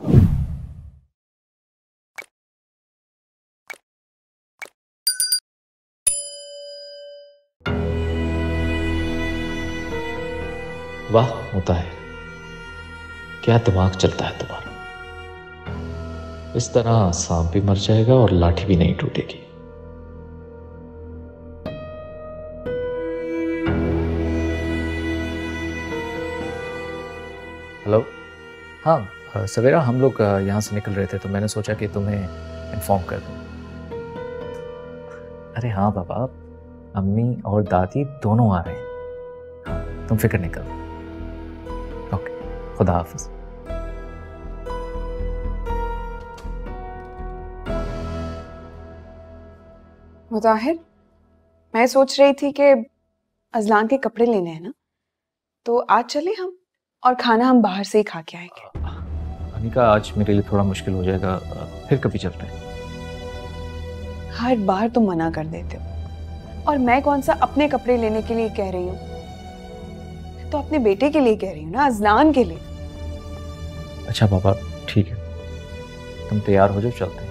वाह होता है। क्या दिमाग चलता है तुम्हारा? इस तरह सांप भी मर जाएगा और लाठी भी नहीं टूटेगी। हेलो? हाँ सवेरा हम लोग यहाँ से निकल रहे थे तो मैंने सोचा कि तुम्हें इन्फॉर्म कर दूँ। अरे हाँ बाबा अम्मी और दादी दोनों आ रहे हैं, तुम फ़िक्र नहीं करो। ओके, खुदा हाफिज़। मुताहिर, मैं सोच रही थी कि अजलान के कपड़े लेने हैं ना? तो आज चले हम और खाना हम बाहर से ही खा के आएँगे। अनिका आज मेरे लिए थोड़ा मुश्किल हो जाएगा। फिर कभी चलते हैं। हर बार तुम मना कर देते हो। और मैं कौन सा अपने कपड़े लेने के लिए कह रही हूँ? तो अपने बेटे के लिए कह रही हूँ ना अजनान के लिए। अच्छा पापा ठीक है। तुम तैयार हो जाओ चलते हैं।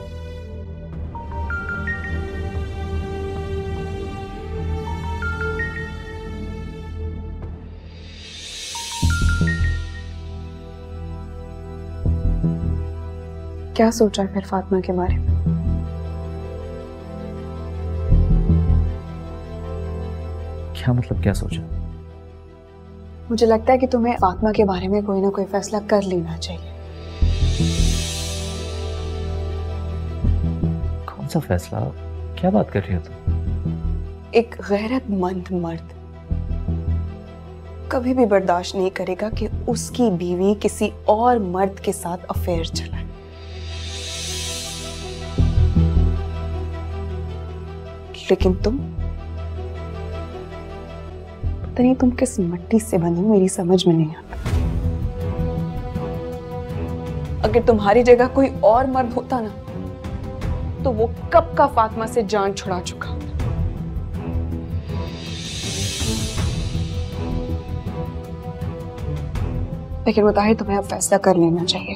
क्या सोचा है फिर फातिमा के बारे में? क्या मतलब क्या सोचा? मुझे लगता है कि तुम्हें फातिमा के बारे में कोई ना कोई फैसला कर लेना चाहिए। कौन सा फैसला? क्या बात कर रही हो तुम? एक गैरतमंद मर्द कभी भी बर्दाश्त नहीं करेगा कि उसकी बीवी किसी और मर्द के साथ अफेयर चलाए। लेकिन तुम? पता नहीं तुम किस मट्टी से बनी मेरी समझ में नहीं आता। अगर तुम्हारी जगह कोई और मर्द होता ना तो वो कब का फातिमा से जान छुड़ा चुका? लेकिन बताए तुम्हें अब फैसला कर लेना चाहिए।